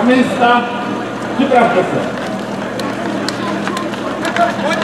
A miejsca, przyprawkę sobie. Muito